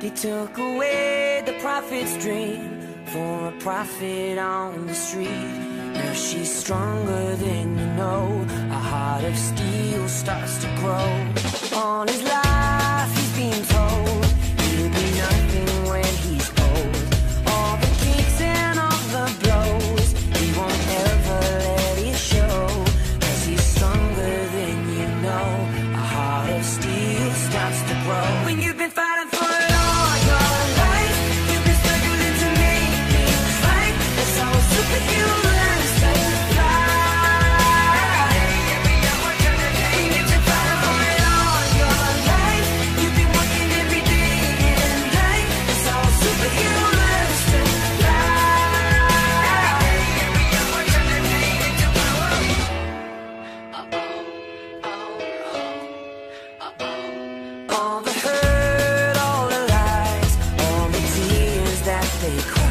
They took away the prophet's dream for a profit on the street. Now she's stronger than you know. A heart of steel starts to grow on his life. all the hurt, all the lies, all the tears that they cry.